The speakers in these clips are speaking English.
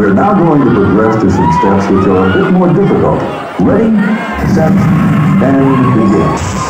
We're now going to progress to some steps which are a bit more difficult. Ready, set, and begin.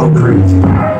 so crazy.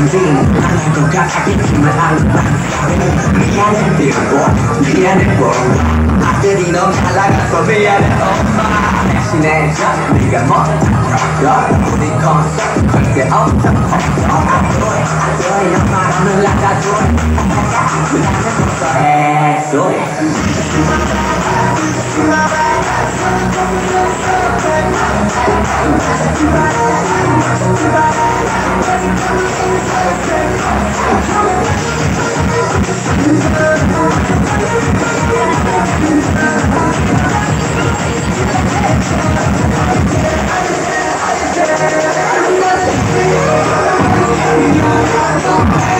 I'm feeling it, and I go got a bit from my eyes back. Me and it, big boy, me and it, boy. I did it on my life, so me and it, oh, Passionate, nigga, more. Rock, booty concert, quick it up. I do it, I do it, I'm not on the line, I do it. Hey, so. Come on.